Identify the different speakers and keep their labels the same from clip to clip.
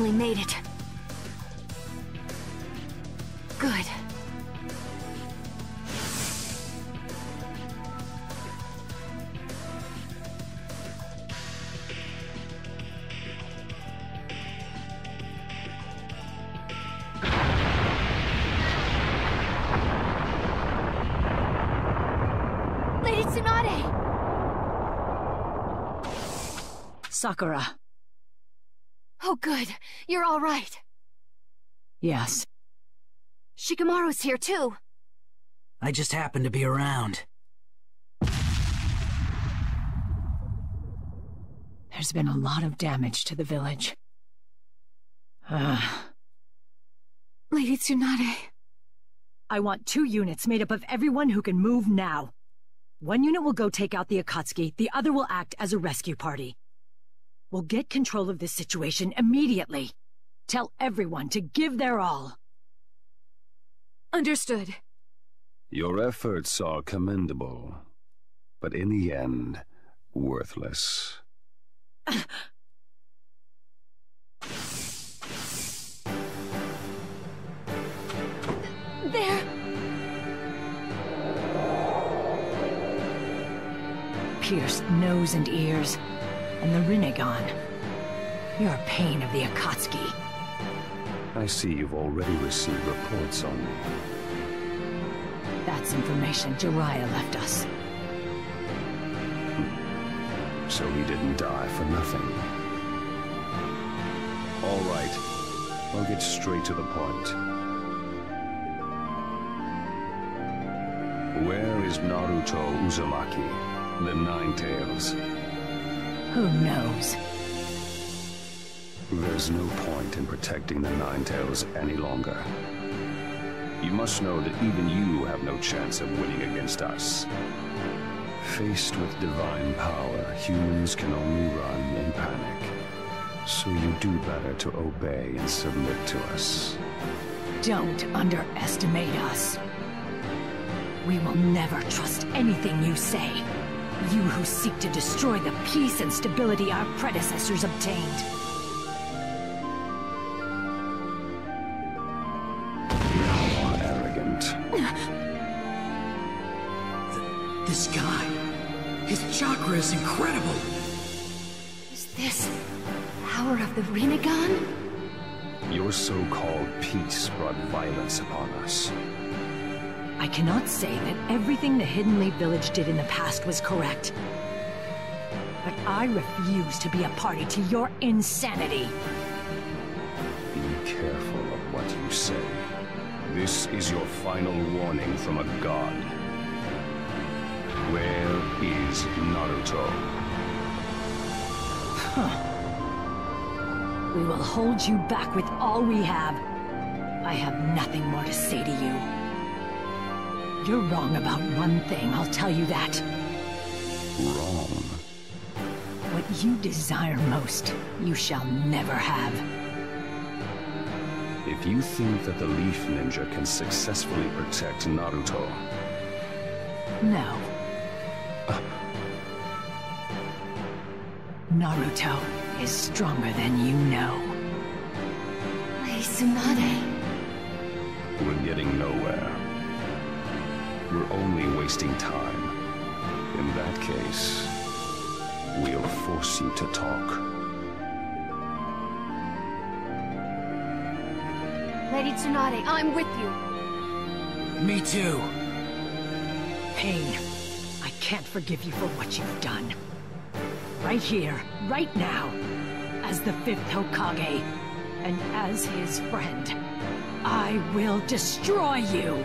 Speaker 1: finally made it. Good. Lady Tsunade!
Speaker 2: Sakura.
Speaker 1: Oh, good. You're all right.
Speaker 2: Yes.
Speaker 1: Shikamaru's here, too.
Speaker 3: I just happened to be around.
Speaker 2: There's been a lot of damage to the village. Ah.
Speaker 1: Lady Tsunade.
Speaker 2: I want two units made up of everyone who can move now. One unit will go take out the Akatsuki, the other will act as a rescue party. We'll get control of this situation immediately. Tell everyone to give their all.
Speaker 1: Understood.
Speaker 4: Your efforts are commendable, but in the end, worthless.
Speaker 1: There!
Speaker 2: Pierced nose and ears, and the Rinnegan. Your pain of the Akatsuki.
Speaker 4: I see you've already received reports on me.
Speaker 2: That's information Jiraiya left us. Hmm.
Speaker 4: So he didn't die for nothing. All right, I'll get straight to the point. Where is Naruto Uzumaki, the Nine Tails?
Speaker 2: Who knows?
Speaker 4: There's no point in protecting the Nine Tails any longer. You must know that even you have no chance of winning against us. Faced with divine power, humans can only run in panic. So you do better to obey and submit to us.
Speaker 2: Don't underestimate us. We will never trust anything you say. You who seek to destroy the peace and stability our predecessors obtained.
Speaker 4: You are arrogant.
Speaker 3: This guy, his chakra is incredible.
Speaker 1: Is this... power of the Rinnegan?
Speaker 4: Your so-called peace brought violence upon us.
Speaker 2: I cannot say that everything the Hidden Leaf Village did in the past was correct. But I refuse to be a party to your insanity.
Speaker 4: Be careful of what you say. This is your final warning from a god. Where is Naruto? Huh.
Speaker 2: We will hold you back with all we have. I have nothing more to say to you. You're wrong about one thing, I'll tell you that.
Speaker 4: Wrong.
Speaker 2: What you desire most, you shall never have.
Speaker 4: If you think that the Leaf Ninja can successfully protect Naruto,
Speaker 2: No. Naruto is stronger than you know.
Speaker 1: Lady Tsunade.
Speaker 4: we're getting nowhere. We're only wasting time. In that case, we'll force you to talk.
Speaker 1: Lady Tsunade, I'm with you.
Speaker 3: Me too.
Speaker 2: Pain, I can't forgive you for what you've done. Right here, right now, as the fifth Hokage, and as his friend, I will destroy you!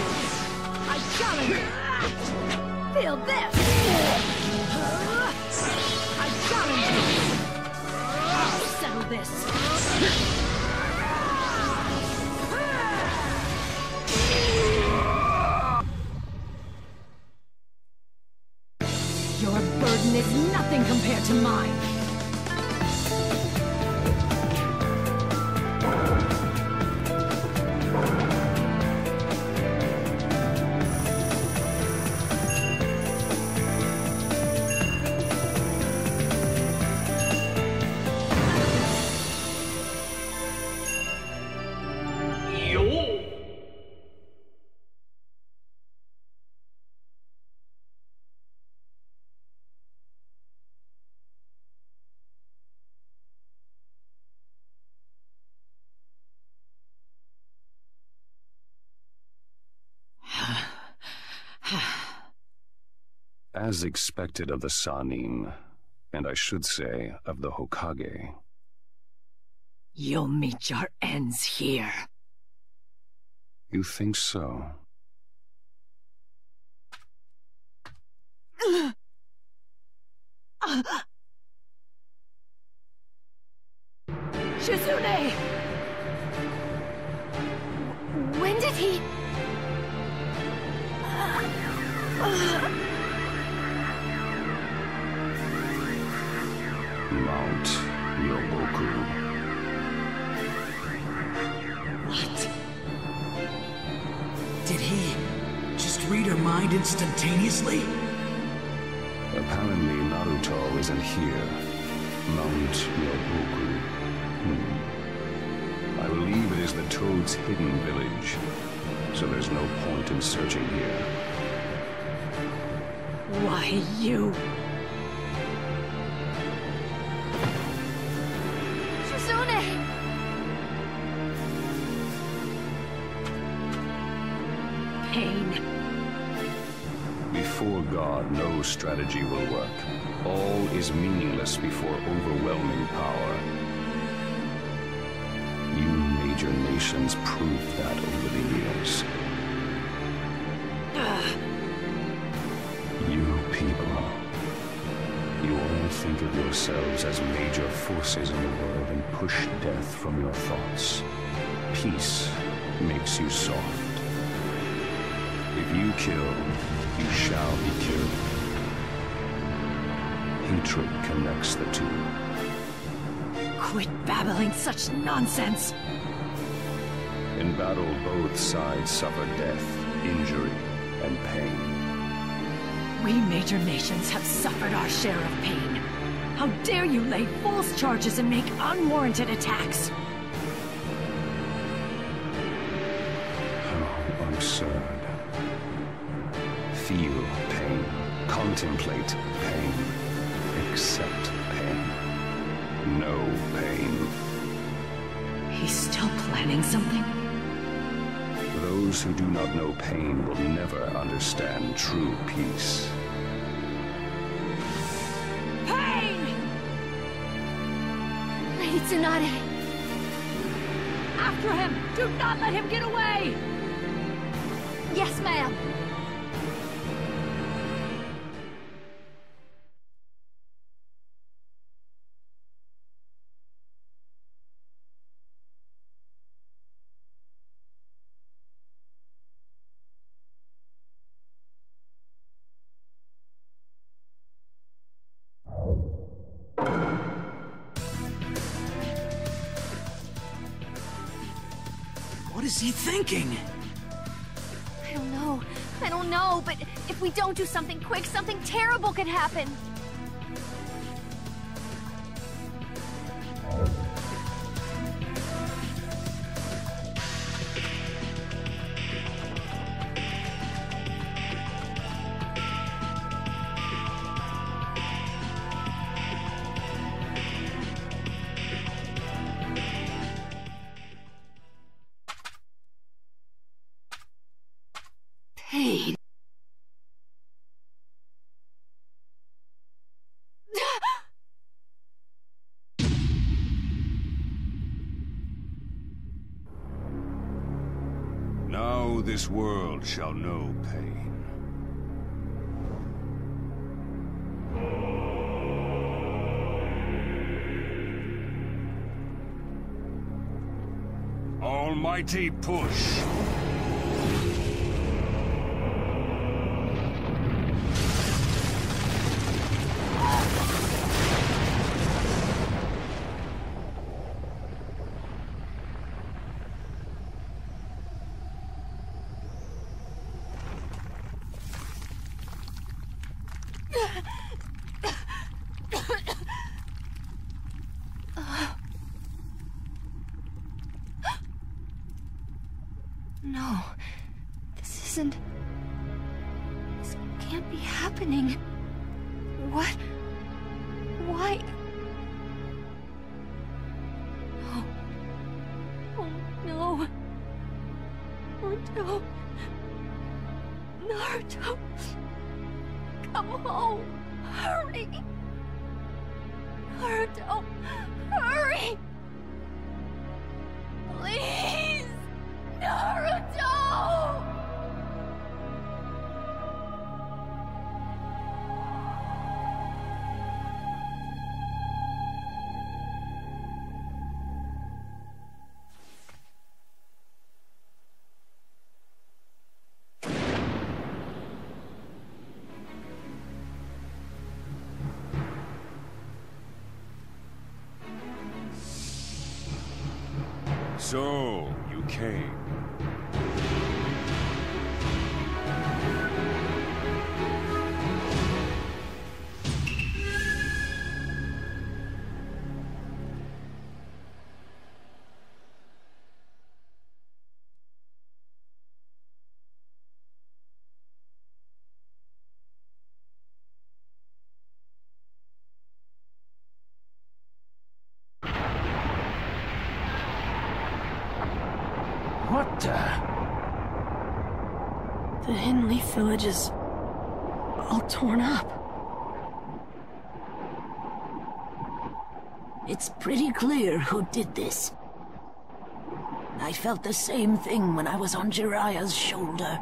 Speaker 2: you!
Speaker 4: I
Speaker 2: challenge you!
Speaker 1: Feel this.
Speaker 2: I challenge you! I'll settle this! Your burden is nothing compared to mine!
Speaker 4: As expected of the Sannin, and I should say of the Hokage,
Speaker 2: You'll meet your ends here.
Speaker 4: you think so?
Speaker 3: Just read her mind instantaneously?
Speaker 4: Apparently Naruto isn't here. Mount Myoboku. Hmm. I believe it is the Toad's hidden village, so there's no point in searching here.
Speaker 2: Why, you...
Speaker 4: no strategy will work. All is meaningless before overwhelming power. You major nations proved that over the years. Ah. You people, you all think of yourselves as major forces in the world and push death from your thoughts. Peace makes you soft. If you kill, you shall be killed. Hatred connects the two.
Speaker 2: Quit babbling such nonsense!
Speaker 4: In battle, both sides suffer death, injury, and pain.
Speaker 2: We major nations have suffered our share of pain. How dare you lay false charges and make unwarranted attacks?
Speaker 4: How absurd. Feel pain, contemplate pain, accept pain. No pain.
Speaker 2: He's still planning something?
Speaker 4: Those who do not know pain will never understand true peace.
Speaker 2: Pain!
Speaker 1: Lady Tsunade!
Speaker 2: After him! Do not let him get away!
Speaker 1: Yes, ma'am!
Speaker 3: Is he thinking?
Speaker 1: I don't know. I don't know, but if we don't do something quick, something terrible could happen.
Speaker 4: This world shall know pain. Almighty push!
Speaker 1: This. This can't be happening. What? Why? No. Oh, no. Oh, Naruto. Naruto. Come home.
Speaker 4: So, you came.
Speaker 2: Village is all torn up.
Speaker 5: It's pretty clear who did this. I felt the same thing when I was on Jiraiya's shoulder.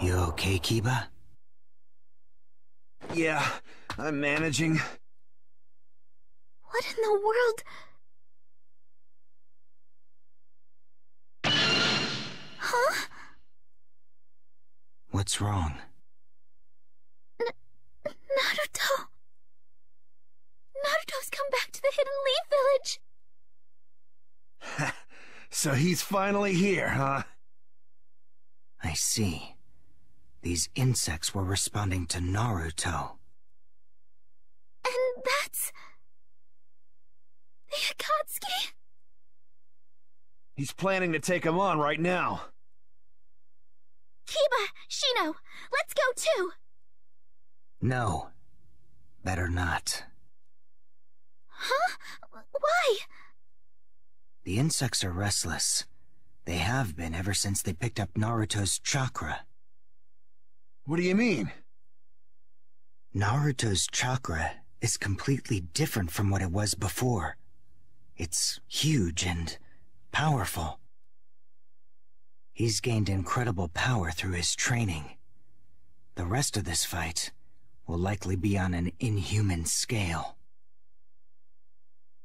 Speaker 6: You okay, Kiba?
Speaker 7: Yeah, I'm managing.
Speaker 1: What in the world? Huh?
Speaker 6: What's wrong?
Speaker 1: Naruto. Naruto's come back to the Hidden Leaf Village.
Speaker 7: So he's finally here, huh?
Speaker 6: I see. These insects were responding to Naruto.
Speaker 1: And that's... the Akatsuki?
Speaker 7: He's planning to take him on right now.
Speaker 1: Kiba, Shino, let's go too.
Speaker 6: No. Better not.
Speaker 1: Huh? Why?
Speaker 6: The insects are restless. They have been ever since they picked up Naruto's chakra.
Speaker 7: What do you mean?
Speaker 6: Naruto's chakra is completely different from what it was before. It's huge and powerful. He's gained incredible power through his training. The rest of this fight will likely be on an inhuman scale.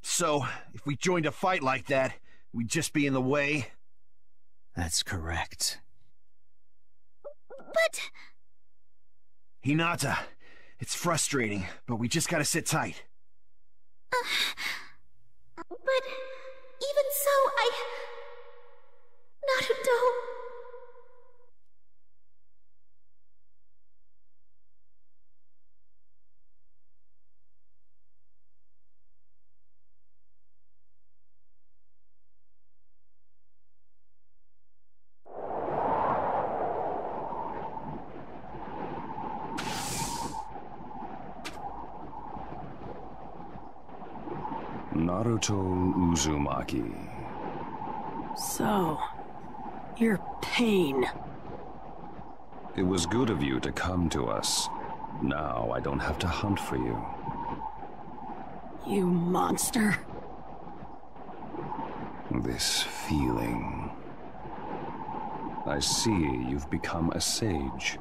Speaker 7: So, if we joined a fight like that, we'd just be in the way?
Speaker 6: That's correct.
Speaker 8: But...
Speaker 7: Hinata, it's frustrating, but we just gotta sit tight.
Speaker 8: Uh, but... Even so, I... Naruto...
Speaker 4: Naruto Uzumaki.
Speaker 9: So, your pain.
Speaker 4: It was good of you to come to us. Now I don't have to hunt for you.
Speaker 9: You monster.
Speaker 4: This feeling. I see you've become a sage.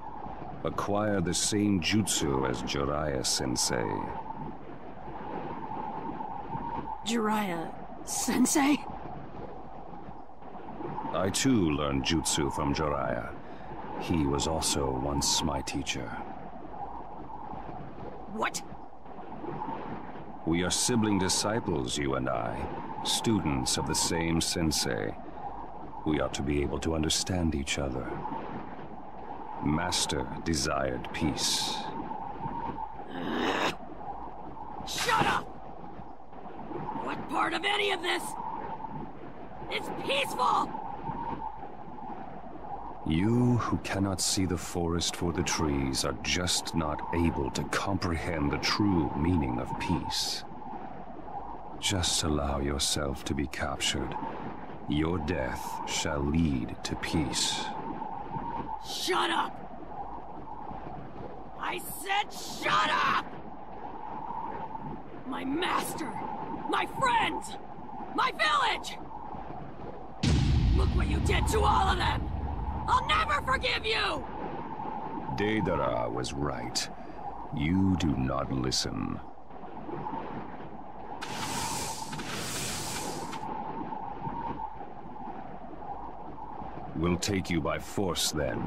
Speaker 4: Acquire the same jutsu as Jiraiya sensei.
Speaker 9: Jiraiya Sensei?
Speaker 4: I too learned jutsu from Jiraiya. He was also once my teacher.
Speaker 9: What?
Speaker 4: We are sibling disciples, you and I, students of the same sensei. We ought to be able to understand each other. Master desired peace.
Speaker 9: Shut up! What part of any of this is peaceful?
Speaker 4: You who cannot see the forest for the trees are just not able to comprehend the true meaning of peace. Just allow yourself to be captured. Your death shall lead to peace.
Speaker 9: Shut up! I said shut up! My master! My friends! My village! Look what you did to all of them! I'll never forgive you!
Speaker 4: Deidara was right. You do not listen. We'll take you by force then.